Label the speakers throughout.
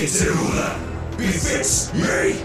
Speaker 1: Might befits a ruler, befits me.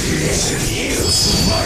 Speaker 1: Creation yields to my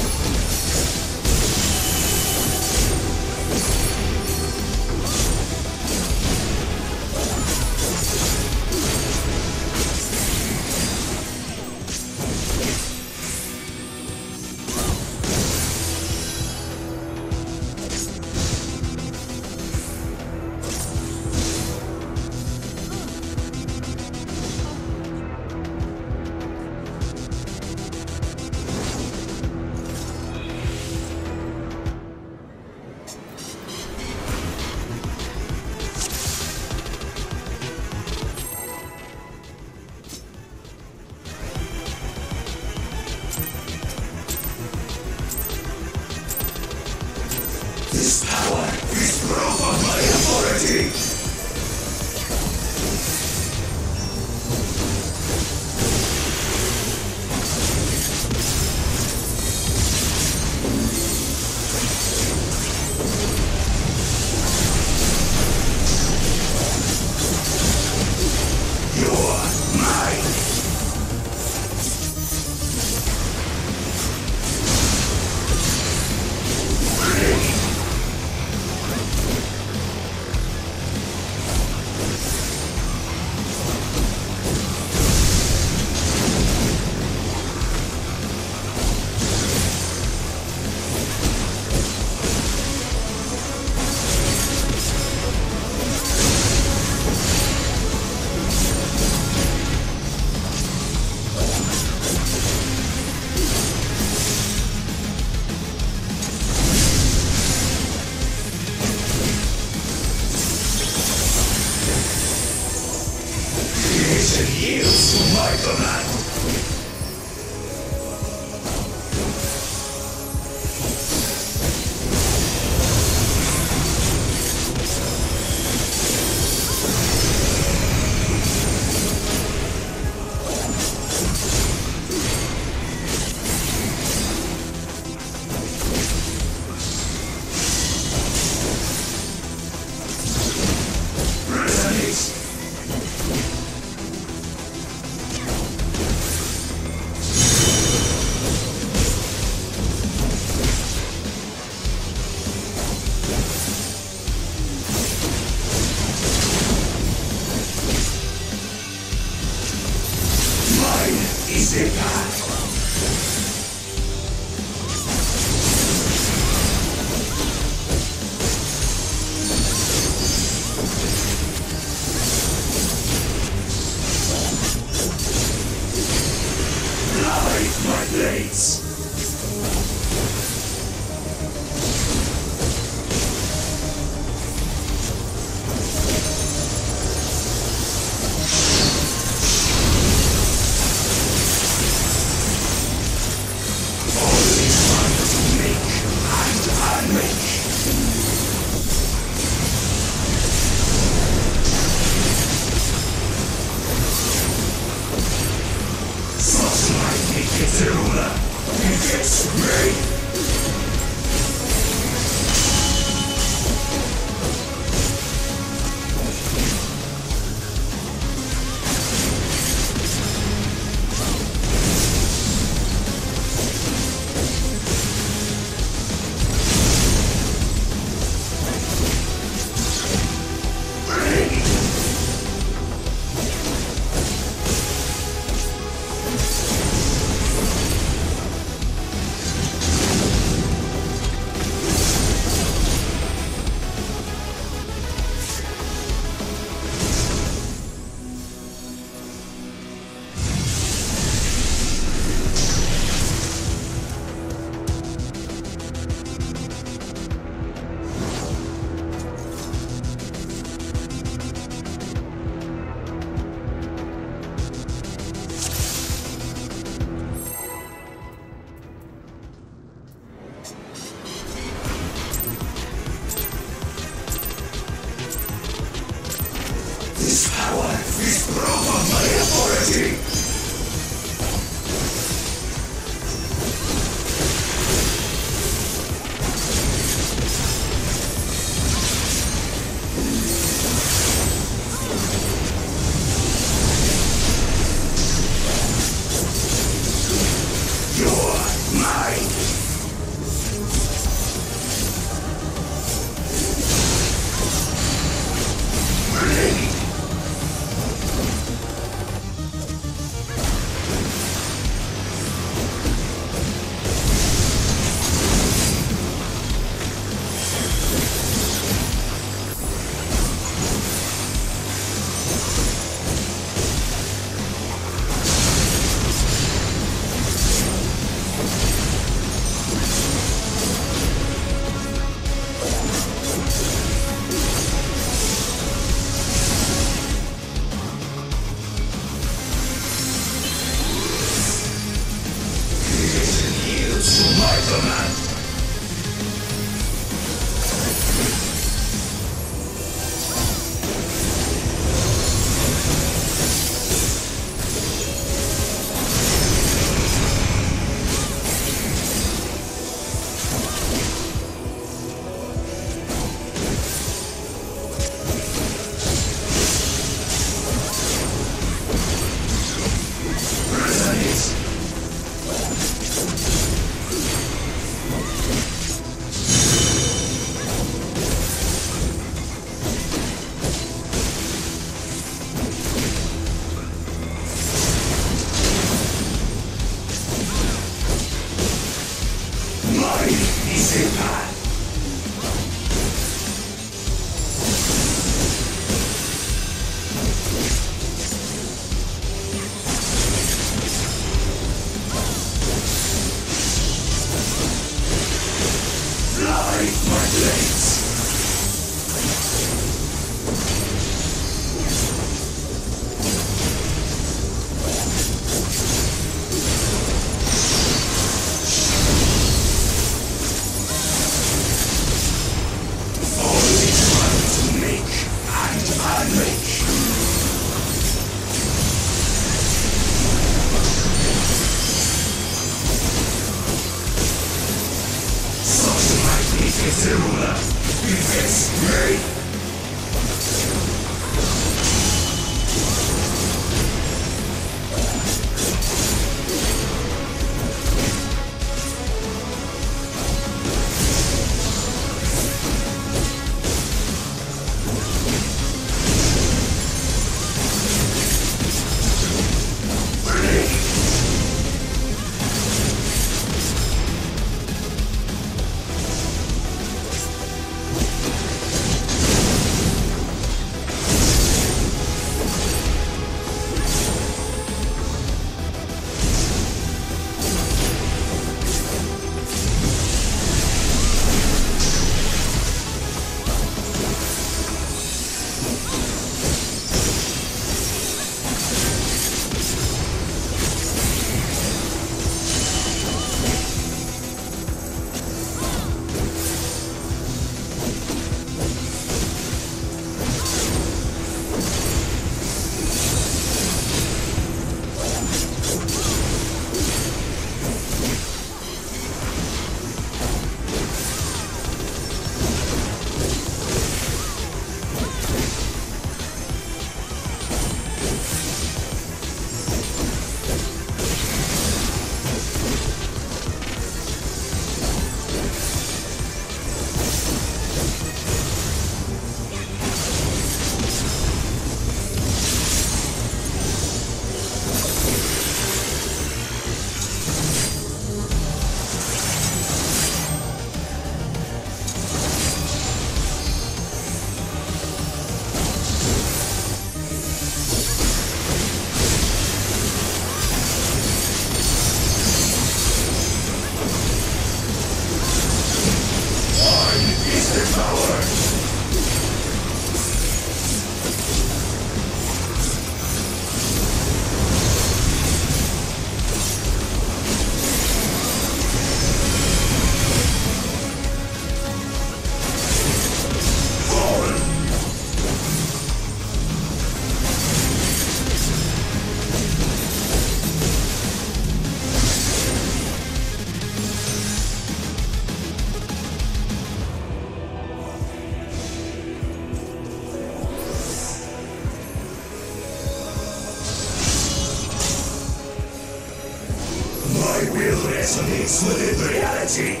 Speaker 1: Resonate with reality.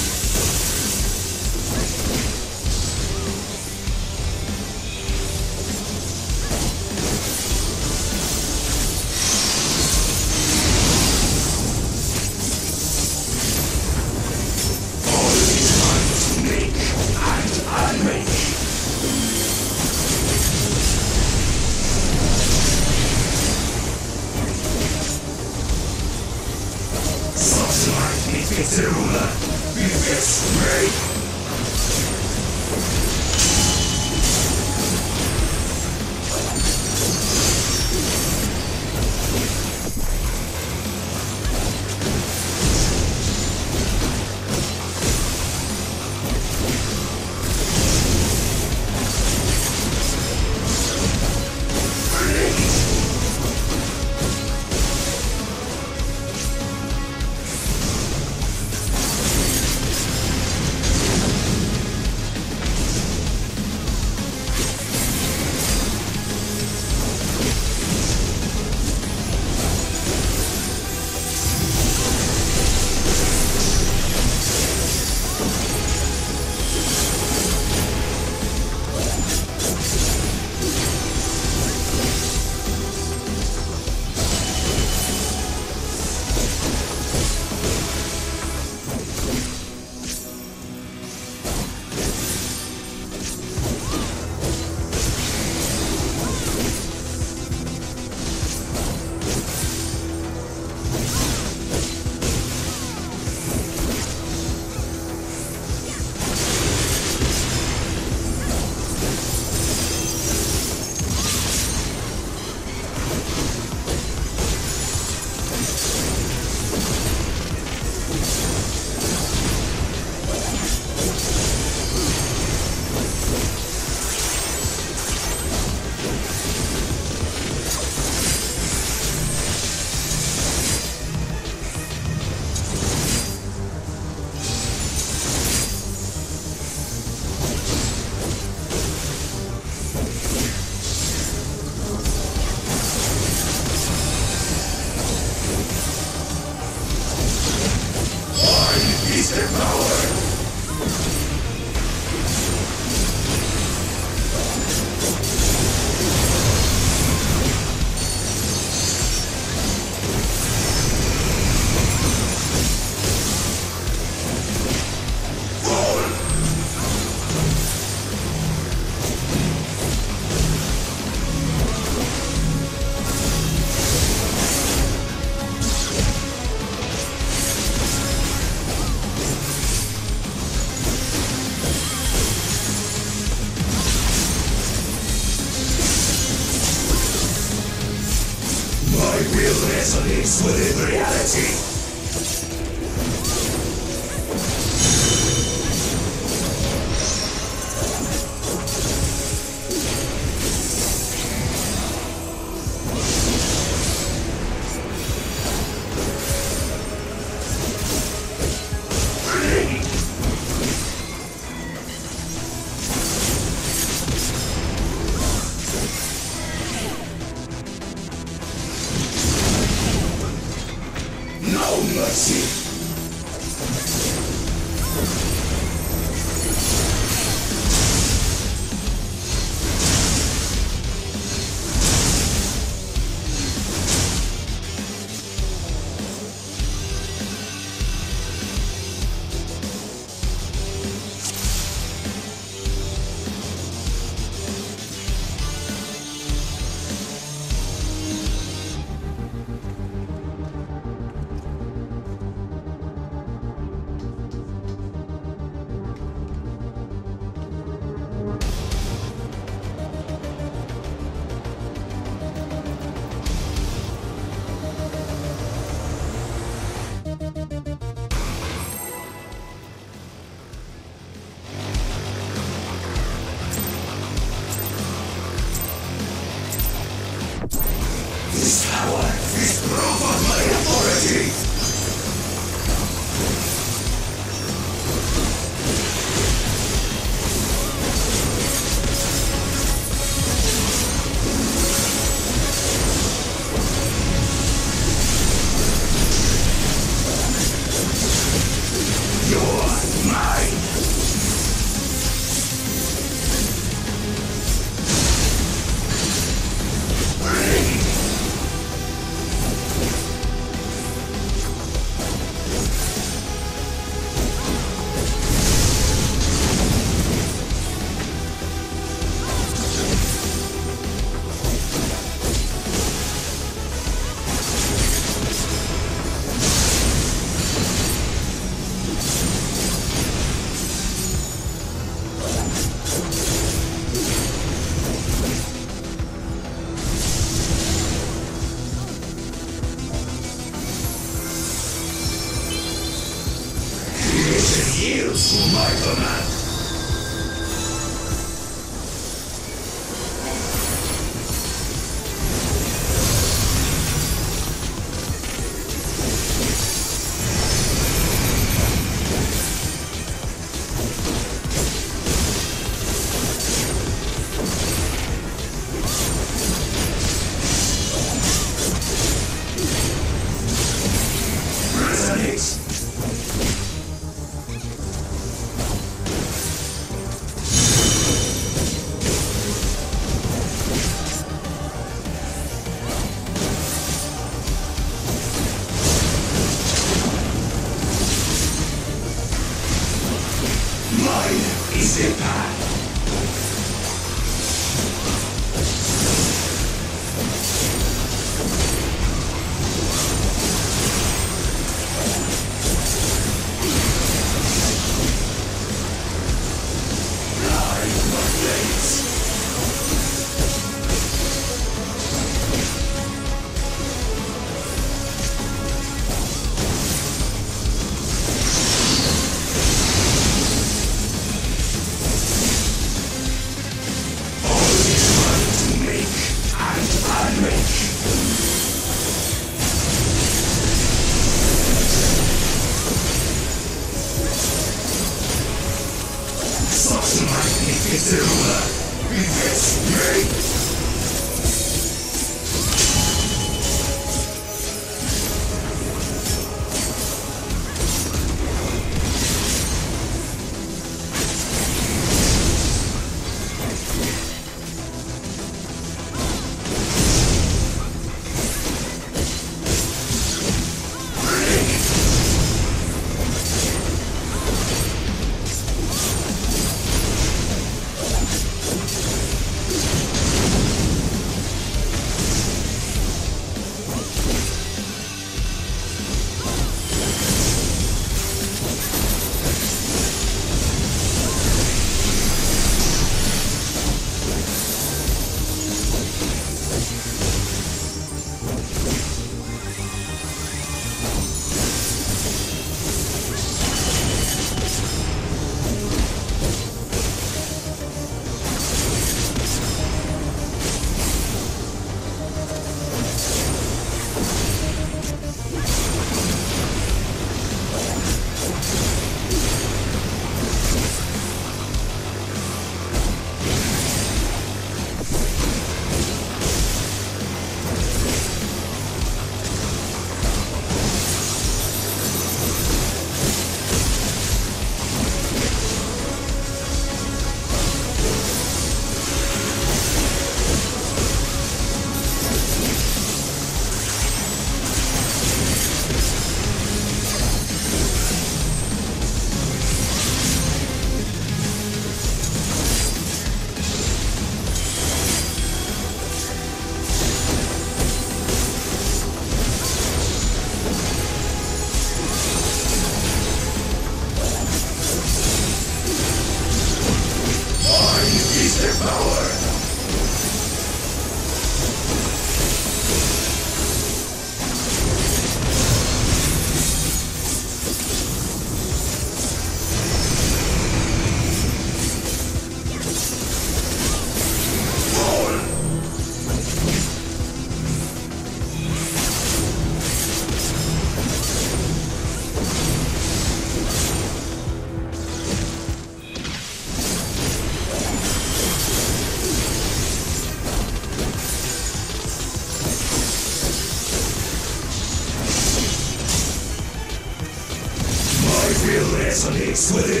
Speaker 1: Resonates within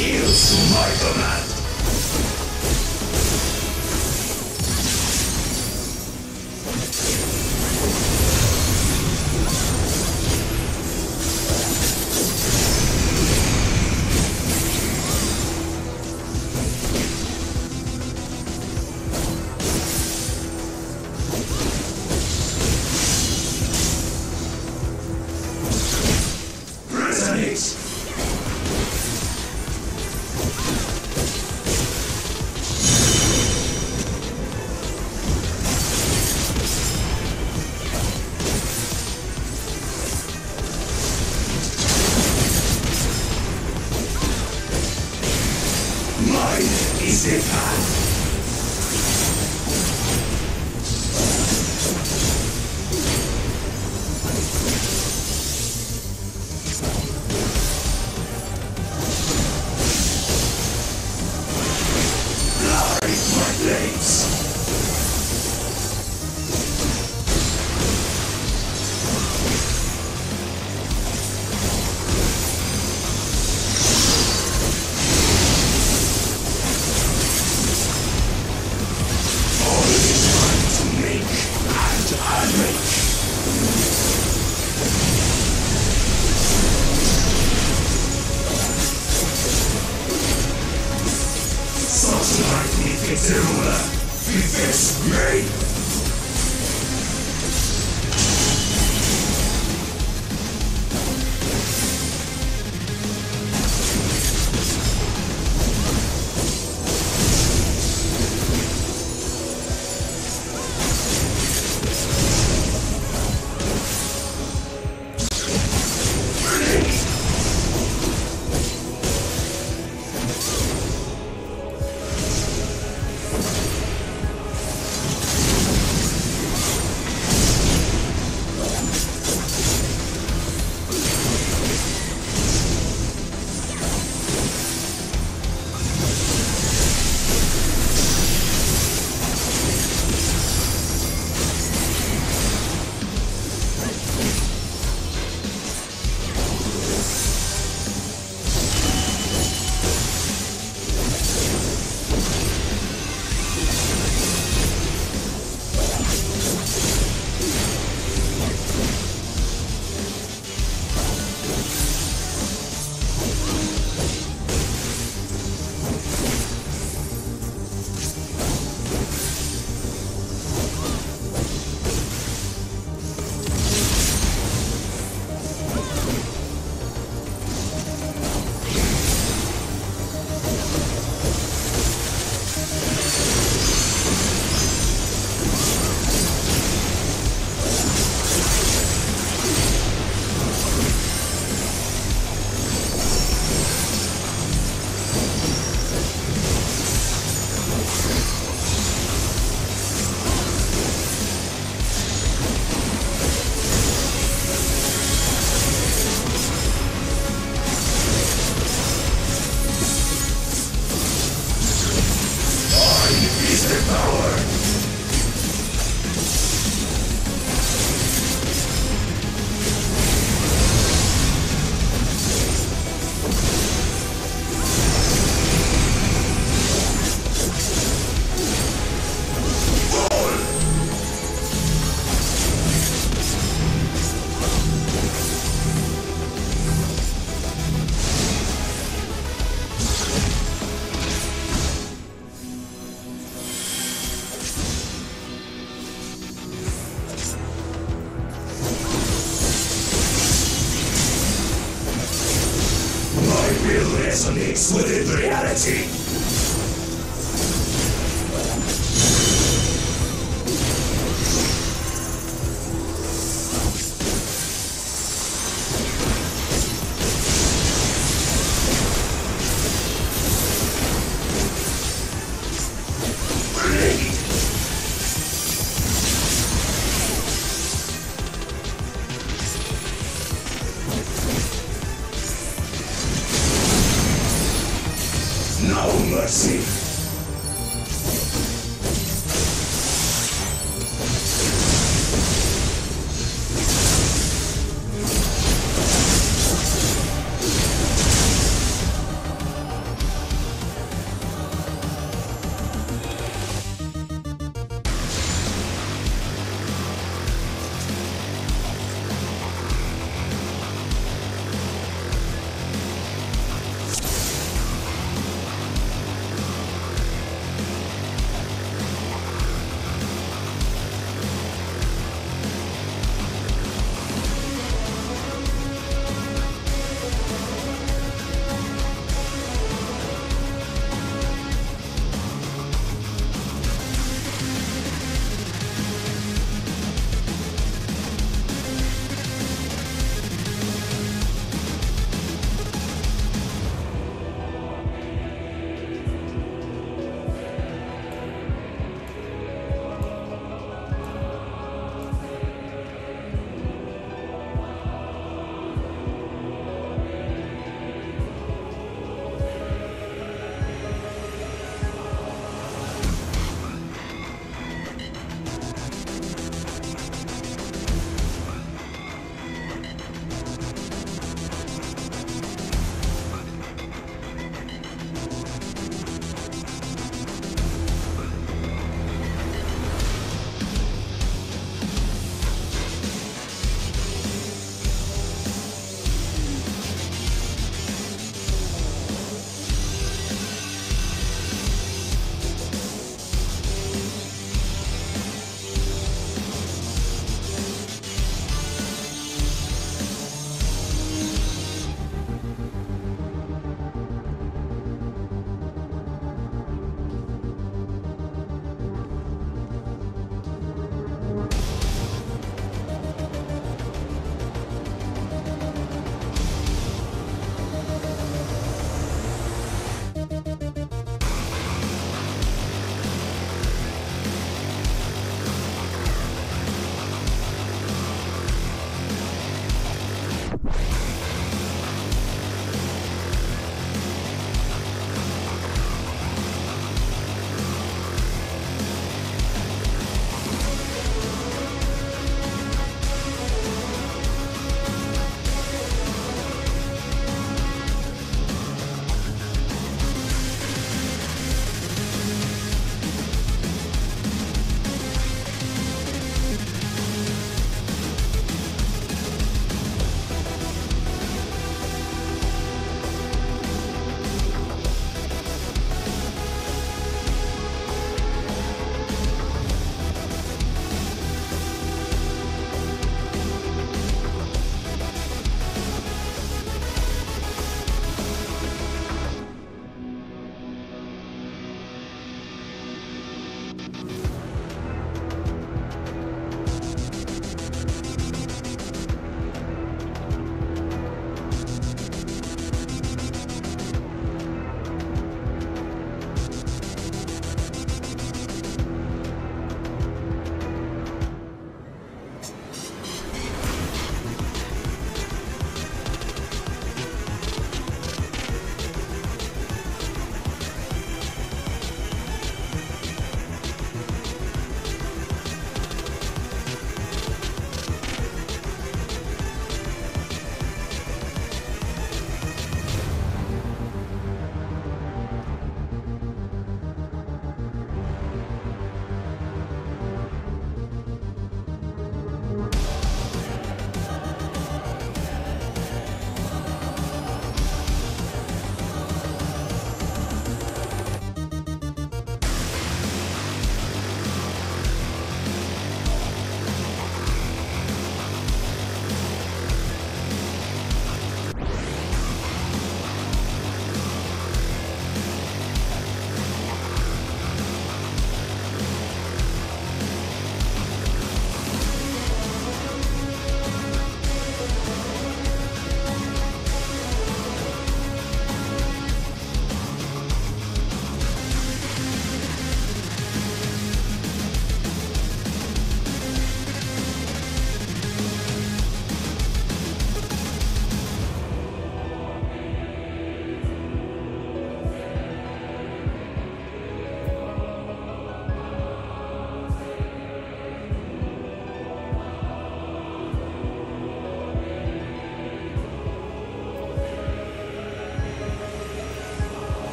Speaker 1: Eu sou Michael Mann.